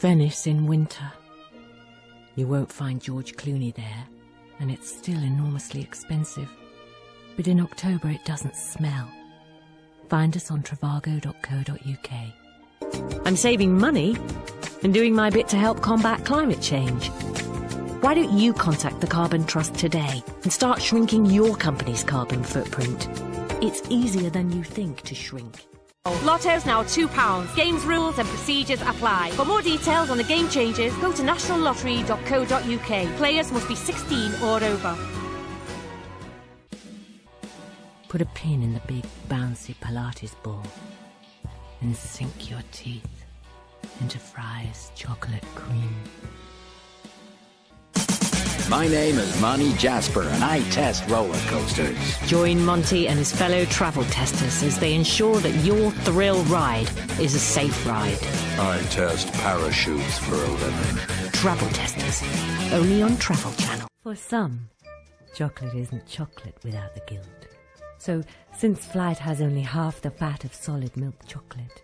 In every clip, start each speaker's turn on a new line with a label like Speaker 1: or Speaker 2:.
Speaker 1: Venice in winter. You won't find George Clooney there, and it's still enormously expensive. But in October it doesn't smell. Find us on travago.co.uk. I'm saving money and doing my bit to help combat climate change. Why don't you contact the Carbon Trust today and start shrinking your company's carbon footprint? It's easier than you think to shrink.
Speaker 2: Lotto's now £2. Games rules and procedures apply. For more details on the game changes, go to nationallottery.co.uk. Players must be 16 or over.
Speaker 1: Put a pin in the big bouncy Pilates ball and sink your teeth into Fry's chocolate cream.
Speaker 3: My name is Monty Jasper, and I test roller coasters.
Speaker 1: Join Monty and his fellow travel testers as they ensure that your thrill ride is a safe ride.
Speaker 4: I test parachutes for a living.
Speaker 1: Travel testers, only on Travel Channel. For some, chocolate isn't chocolate without the guilt. So, since flight has only half the fat of solid milk chocolate,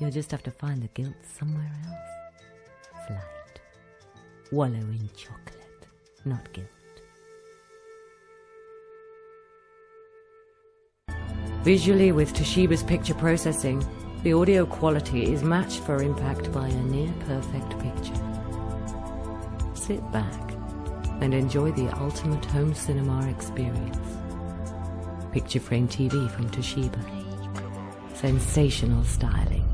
Speaker 1: you'll just have to find the guilt somewhere else. Flight. Wallow in chocolate, not guilt. Visually with Toshiba's picture processing, the audio quality is matched for impact by a near perfect picture. Sit back and enjoy the ultimate home cinema experience. Picture frame TV from Toshiba. Sensational styling